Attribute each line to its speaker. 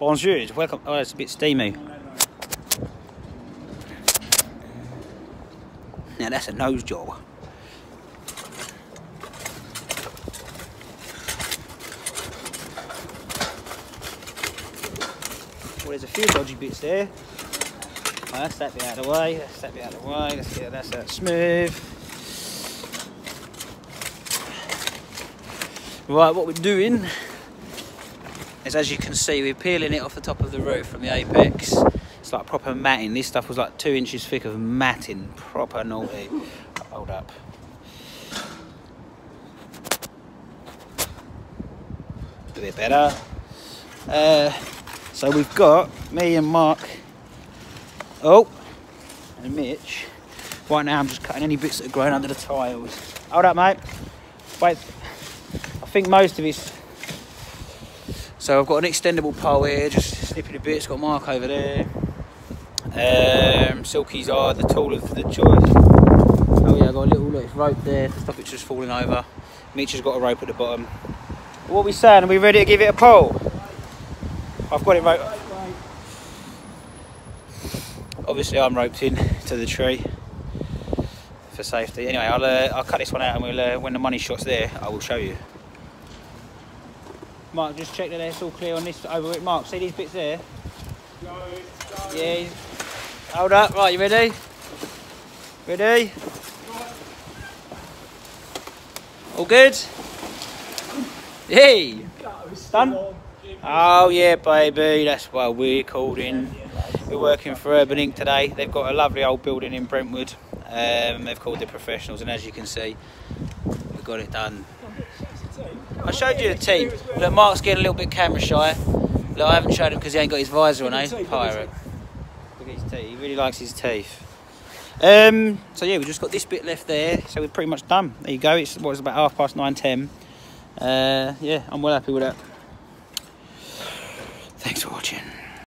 Speaker 1: Bonjour, welcome. Oh, it's a bit steamy. Now that's a nose job. Well, there's a few dodgy bits there. Oh, that's that bit out of the way. That's that bit out of the way. That's, yeah, that's that smooth. Right, what we're doing is, as you can see, we're peeling it off the top of the roof from the apex. It's like proper matting. This stuff was like two inches thick of matting, proper naughty. Hold up. A bit better. Uh, so we've got me and Mark. Oh, and Mitch. Right now, I'm just cutting any bits that are growing under the tiles. Hold up, mate. Wait. I think most of it's. So I've got an extendable pole here, just snipping a bit. It's got Mark over there. Um, Silkies are the tool of the choice. Oh yeah, I've got a little rope there to stop it just falling over. Mitch has got a rope at the bottom. What are we saying? Are we ready to give it a pull? I've got it roped. Obviously, I'm roped in to the tree for safety. Anyway, I'll uh, I'll cut this one out, and we'll uh, when the money shot's there, I will show you. Mark, just check that it's all clear on this over it. Mark, see these bits there? Yeah. Hold up. Right, you ready? Ready? All good? Hey. Done? Oh yeah, baby. That's why we're called in. We're working for Urban Ink today. They've got a lovely old building in Brentwood. Um, they've called the professionals, and as you can see, we got it done. I showed you the team. Look, Mark's getting a little bit camera shy. Look, I haven't showed him because he ain't got his visor on, eh? Pirate. Look at his teeth. He really likes his teeth. Um, so yeah, we've just got this bit left there, so we're pretty much done. There you go. It's what was about half past nine ten. Uh, yeah, I'm well happy with that. Thanks for watching.